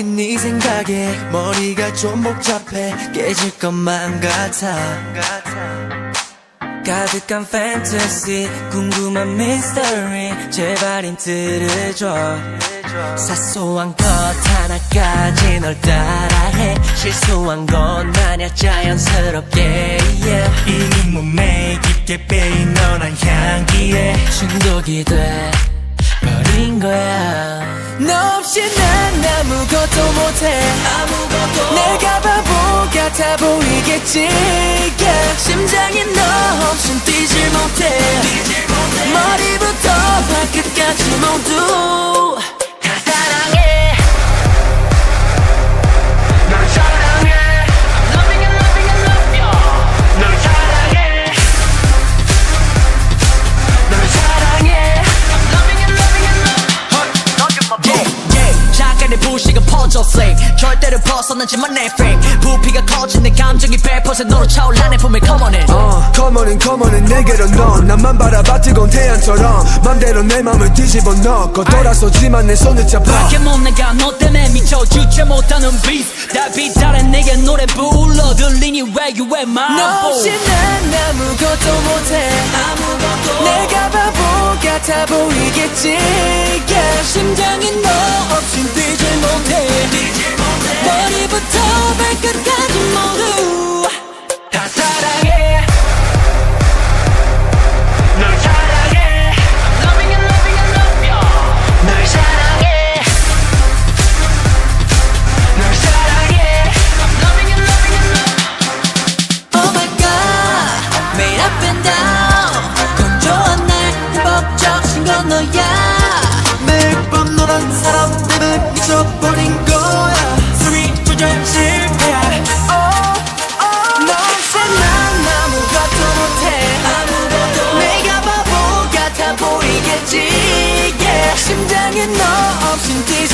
멈춰버린 네 생각에 머리가 좀 복잡해 깨질 것만 같아. 가득한 판타지 궁금한 미스터리 제발 힌트를 줘. 사소한 것 하나까지 널 따라해. 실수한 건 아냐 자연스럽게 yeah. 이미 몸에 깊게 빼인 너란 향기에 중독이 돼 버린 거야 너 없이 난 아무것도 못해. 아무것도. 내가 바보 같아 보이겠지. Yeah. 심장이 너 퍼졌어 절대로 벗어나지만 내 frame 부피가 커진 내 감정이 100% 너로 차올라 내 품에. Come on in. 어, come on in, come on in, 내게로 넌 나만 바라봐 뜨거운 태양처럼. 맘대로 내 맘을 뒤집어 넣고 돌아서지만 내 손을 잡아. 밖에 못 나가 너 때문에 미쳐. 주체 못하는 beat 달빛 아래 내게 노래 불러. 들리니 왜 you at my 너 없이 난 아무것도 못해. 아무것도. 내가 바보 같아 보이겠지. Yeah. 심장이 너 보이겠